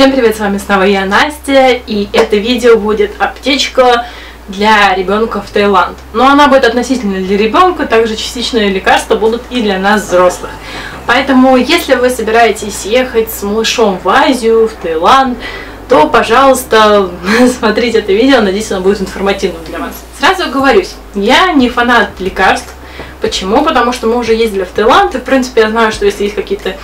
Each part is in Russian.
Всем привет, с вами снова я, Настя, и это видео будет аптечка для ребенка в Таиланд. Но она будет относительно для ребенка, также частичные лекарства будут и для нас, взрослых. Поэтому, если вы собираетесь ехать с малышом в Азию, в Таиланд, то, пожалуйста, смотрите это видео, надеюсь, оно будет информативным для вас. Сразу оговорюсь, я не фанат лекарств. Почему? Потому что мы уже ездили в Таиланд, и, в принципе, я знаю, что если есть какие-то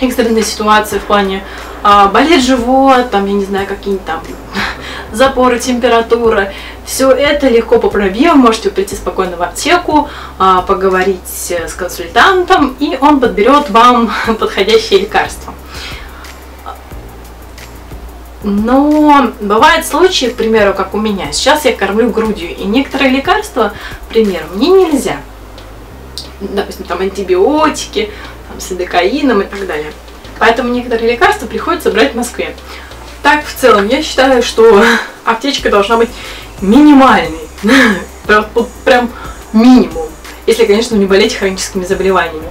экстренные ситуации в плане а, болит живот, там, я не знаю, какие-нибудь там запоры, температура, все это легко поправимо, можете прийти спокойно в аптеку, а, поговорить с консультантом, и он подберет вам подходящее лекарство. Но бывают случаи, к примеру, как у меня. Сейчас я кормлю грудью, и некоторые лекарства, к примеру, мне нельзя. Допустим, там антибиотики, там, с эдекаином и так далее. Поэтому некоторые лекарства приходится брать в Москве. Так, в целом, я считаю, что аптечка должна быть минимальной. Прям минимум. Если, конечно, не болеть хроническими заболеваниями.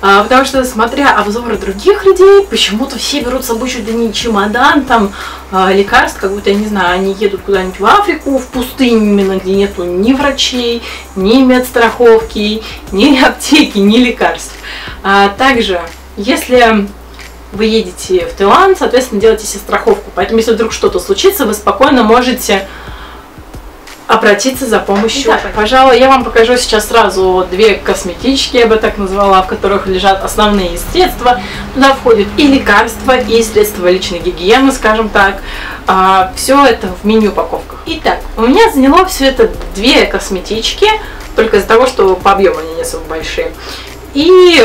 А, потому что, смотря обзоры других людей, почему-то все берут с собой чуть ли не чемодан, там, а, лекарств, как будто, я не знаю, они едут куда-нибудь в Африку, в пустыню именно, где нету ни врачей, ни медстраховки, ни аптеки, ни лекарств. А, также, если вы едете в Таиланд, соответственно, делаете себе страховку. Поэтому, если вдруг что-то случится, вы спокойно можете обратиться за помощью. Да, пожалуй, я вам покажу сейчас сразу две косметички, я бы так назвала, в которых лежат основные средства. Туда входят и лекарства, и средства личной гигиены, скажем так. А, все это в мини-упаковках. Итак, у меня заняло все это две косметички, только из-за того, что по объему они не особо большие. И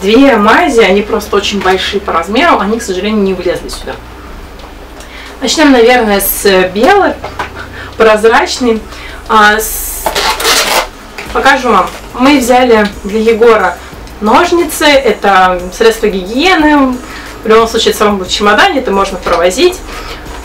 две мази, они просто очень большие по размеру, они, к сожалению, не влезли сюда. Начнем, наверное, с белой прозрачный. А, с... Покажу вам. Мы взяли для Егора ножницы, это средство гигиены. В любом случае, в чемодане, это можно провозить.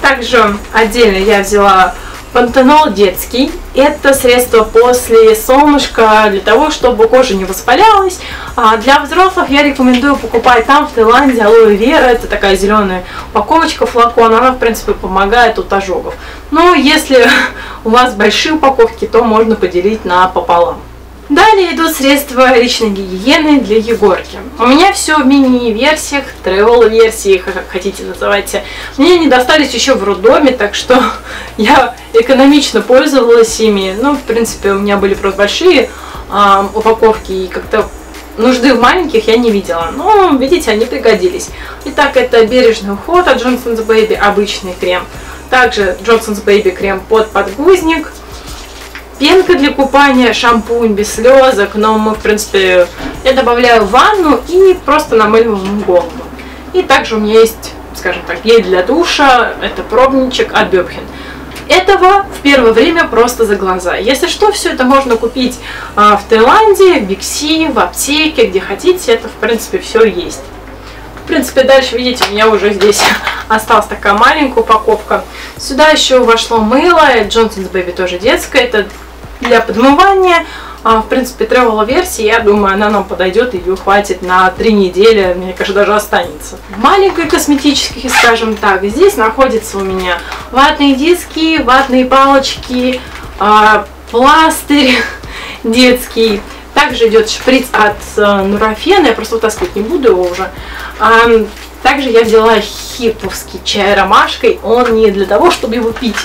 Также отдельно я взяла Пантенол детский. Это средство после солнышка для того, чтобы кожа не воспалялась. А для взрослых я рекомендую покупать там в Таиланде алоэ вера. Это такая зеленая упаковочка, флакон. Она, в принципе, помогает от ожогов. Но если у вас большие упаковки, то можно поделить на пополам. Далее идут средства личной гигиены для Егорки. У меня все в мини-версиях, travel-версии, как хотите называйте. Мне не достались еще в роддоме, так что я экономично пользовалась ими. Ну, в принципе, у меня были просто большие э, упаковки, и как-то нужды в маленьких я не видела. Но, видите, они пригодились. Итак, это бережный уход от Johnson's Baby, обычный крем. Также Johnson's Baby крем под подгузник – Пенка для купания, шампунь без слезок, но мы, в принципе, я добавляю в ванну и просто намыливаем голову. И также у меня есть, скажем так, гель для душа, это пробничек от Бёбхен. Этого в первое время просто за глаза. Если что, все это можно купить а, в Таиланде, в Бикси, в аптеке, где хотите, это в принципе все есть. В принципе, дальше, видите, у меня уже здесь осталась такая маленькая упаковка. Сюда еще вошло мыло, Johnson's Baby тоже детское, это для подмывания. А, в принципе, travel версия, я думаю, она нам подойдет, ее хватит на три недели, мне кажется, даже останется. Маленькой косметических, скажем так, здесь находится у меня ватные диски, ватные палочки, а, пластырь детский. Также идет шприц от э, Нурофена, я просто вытаскивать не буду его уже. Также я взяла хиповский чай ромашкой, он не для того, чтобы его пить,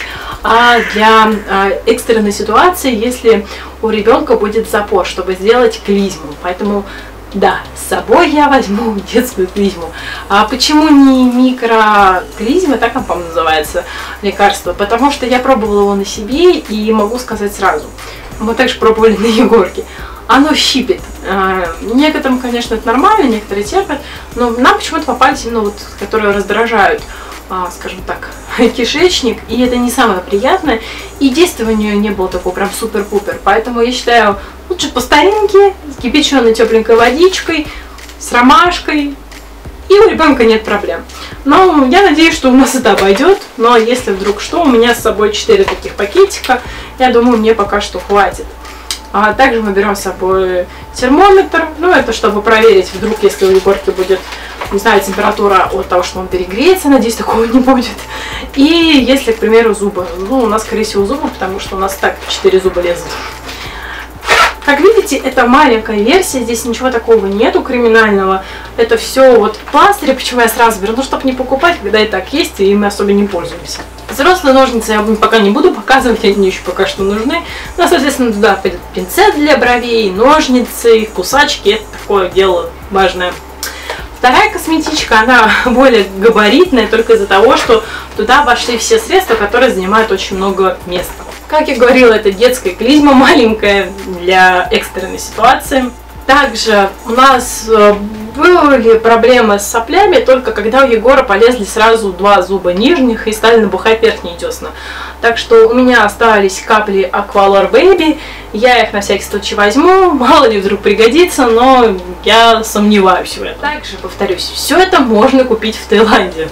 а для а, экстренной ситуации, если у ребенка будет запор, чтобы сделать клизму. Поэтому да, с собой я возьму детскую клизму. А почему не микроклизма, так он, по-моему, называется, лекарство? Потому что я пробовала его на себе и могу сказать сразу. Мы также пробовали на Егорке. Оно щипит. А, некоторым, конечно, это нормально, некоторые терпят, но нам почему-то попались именно вот, которые раздражают. А, скажем так, кишечник, и это не самое приятное, и действия у нее не было такого прям супер-пупер, поэтому я считаю, лучше по старинке, с кипяченой тепленькой водичкой, с ромашкой, и у ребенка нет проблем. Но я надеюсь, что у нас это обойдет, но если вдруг что, у меня с собой 4 таких пакетика, я думаю, мне пока что хватит. А также мы берем с собой термометр, ну это чтобы проверить, вдруг если у Егорки будет, не знаю, температура от того, что он перегреется, надеюсь, такого не будет. И если, к примеру, зубы, ну у нас, скорее всего, зубы, потому что у нас так 4 зуба лезут. Как видите, это маленькая версия, здесь ничего такого нету криминального. Это все вот пластыри, почему я сразу беру, ну, чтобы не покупать, когда и так есть, и мы особо не пользуемся. Взрослые ножницы я пока не буду показывать, они еще пока что нужны. Но, соответственно, туда пойдет пинцет для бровей, ножницы, кусачки. Это такое дело важное. Вторая косметичка, она более габаритная, только из-за того, что туда вошли все средства, которые занимают очень много места. Как я говорила, это детская клизма маленькая для экстренной ситуации. Также у нас э, были проблемы с соплями только когда у Егора полезли сразу два зуба нижних и стали набухать верхние десна. Так что у меня остались капли Aqualor Baby, я их на всякий случай возьму, мало ли вдруг пригодится, но я сомневаюсь в этом. Также, повторюсь, все это можно купить в Таиланде.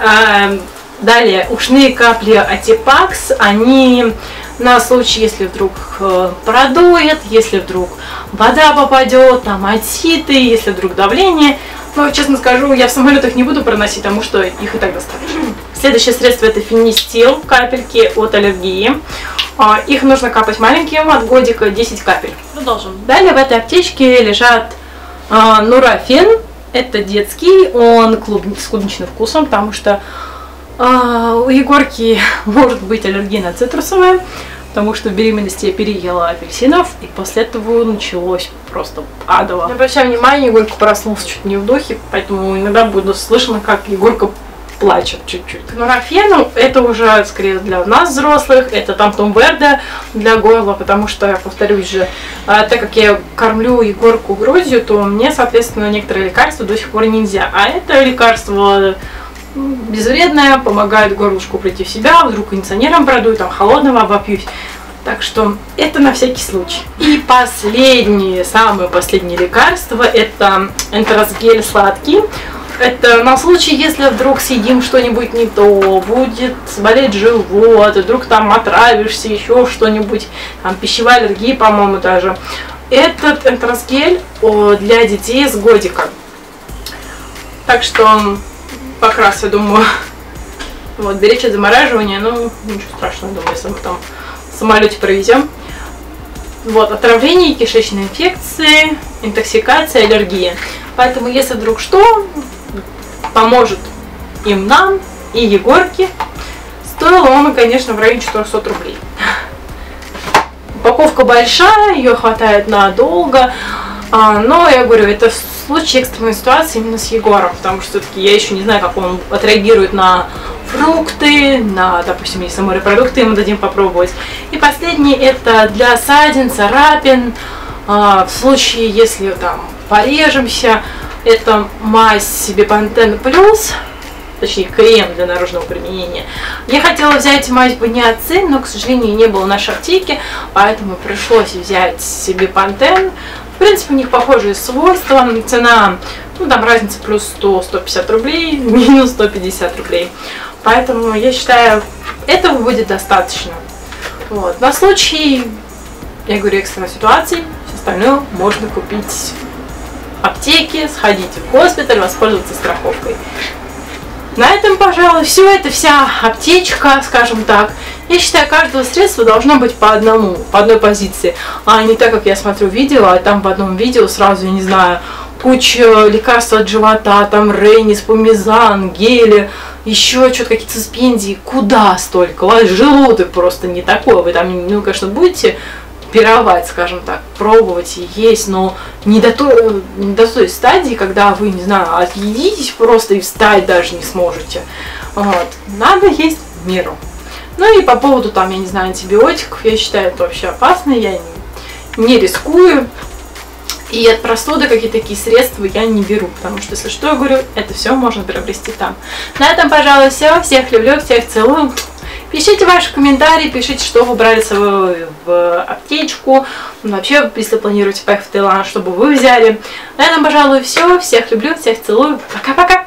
Эм, далее, ушные капли Атипакс, они на случай, если вдруг э, продует, если вдруг вода попадет, там отиты, если вдруг давление. Но, честно скажу, я в самолетах не буду проносить, потому что их и так достаточно. Следующее средство это финистил, капельки от аллергии. А, их нужно капать маленьким, от годика 10 капель. Продолжим. Далее в этой аптечке лежат а, нурофен. Это детский, он клуб... с клубничным вкусом, потому что у Егорки может быть аллергия на цитрусовые, потому что в беременности я переела апельсинов, и после этого началось просто адово. Не обращай внимания, Егорка проснулся чуть не в духе, поэтому иногда буду слышно, как Егорка плачет чуть-чуть. Нурофену это уже скорее для нас взрослых, это там Том Верде для горла, потому что, я повторюсь же, а, так как я кормлю Егорку грудью, то мне, соответственно, некоторые лекарства до сих пор нельзя. А это лекарство безвредная, помогает горлышку прийти в себя, вдруг кондиционером продует, там холодного обопьюсь. Так что это на всякий случай. И последнее, самое последнее лекарство, это энтеросгель сладкий. Это на случай, если вдруг съедим что-нибудь не то, будет болеть живот, вдруг там отравишься, еще что-нибудь, там пищевая аллергия, по-моему, даже. Этот энтеросгель для детей с годика. Так что покрас, я думаю. Вот, беречь от замораживания, ну, ничего страшного, думаю, если мы там в самолете провезем. Вот, отравление, кишечные инфекции, интоксикация, аллергия. Поэтому, если вдруг что, поможет им нам и Егорке. Стоило он, конечно, в районе 400 рублей. Упаковка большая, ее хватает надолго. А, но я говорю, это случае экстренной ситуации именно с Егором, потому что все-таки я еще не знаю, как он отреагирует на фрукты, на, допустим, если морепродукты ему дадим попробовать. И последний это для ссадин, царапин, а, в случае, если там порежемся, это мазь Пантен Плюс, точнее крем для наружного применения. Я хотела взять мазь Баниацин, но, к сожалению, не было в нашей аптеке, поэтому пришлось взять себе Пантен. В принципе, у них похожие свойства. Цена, ну там разница плюс 100-150 рублей, минус 150 рублей. Поэтому я считаю, этого будет достаточно. Вот. На случай, я говорю, экстренной ситуации, все остальное можно купить в аптеке, сходить в госпиталь, воспользоваться страховкой. На этом, пожалуй, все. Это вся аптечка, скажем так. Я считаю, каждого средства должно быть по одному, по одной позиции. А не так, как я смотрю видео, а там в одном видео сразу, я не знаю, куча лекарств от живота, там Рейнис, Помизан, гели, еще что-то какие-то суспензии. Куда столько? У вас желудок просто не такой. Вы там, ну, конечно, будете пировать, скажем так, пробовать есть, но не до, той, не до той стадии, когда вы, не знаю, отъедитесь просто и встать даже не сможете. Вот. Надо есть меру. Ну и по поводу там, я не знаю, антибиотиков, я считаю это вообще опасно, я не, не рискую. И от простуды какие-то такие средства я не беру, потому что, если что, я говорю, это все можно приобрести там. На этом, пожалуй, все. Всех люблю, всех целую. Пишите ваши комментарии, пишите, что вы брали с собой в аптечку. Вообще, если планируете поехать в Таиланд, чтобы вы взяли. На этом, пожалуй, все. Всех люблю, всех целую. Пока-пока!